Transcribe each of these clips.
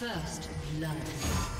First blood.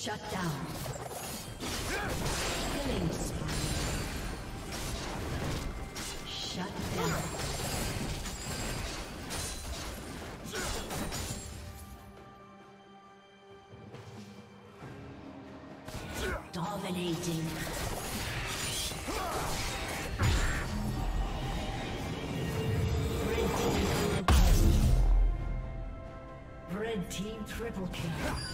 Shut down. Killing spree. Shut down. Dominating. Red team Red team triple kill.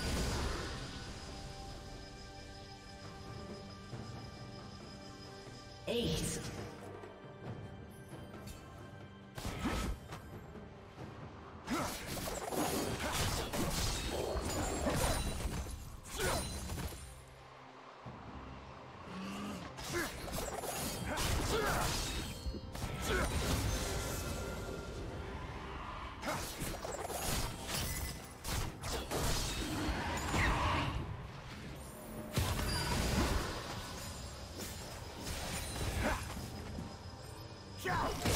Watch out!